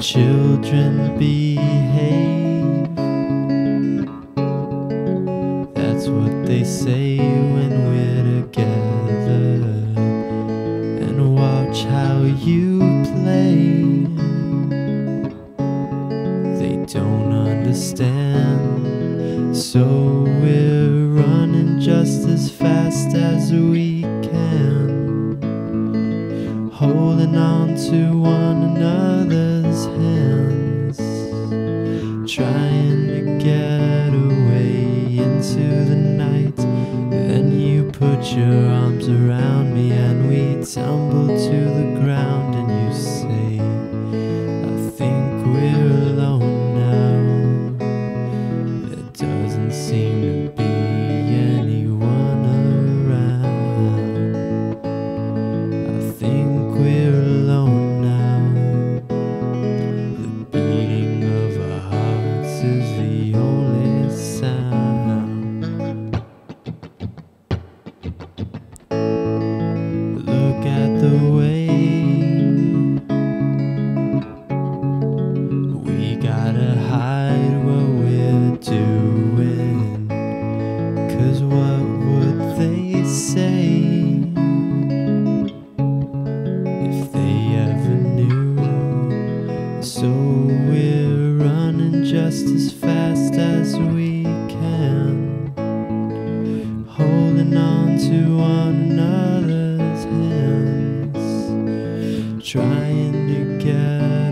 children behave. That's what they say when we're together. And watch how you play. They don't understand. So we're running just as fast as we can holding on to one hands, trying to get away into the night. Then you put your arms around me and we tumble to the ground, gotta hide what we're doing. Cause what would they say? if they ever knew. So we're running just as fast as we can, holding on to one another's hands, trying to get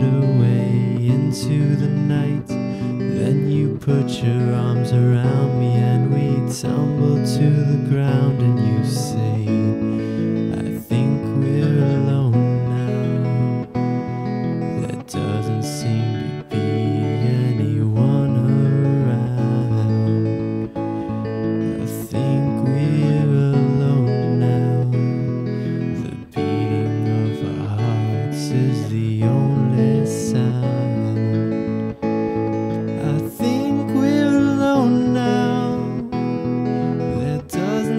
into the night. Then you put your arms around me and we tumble to the ground and you say,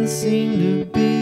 seem to be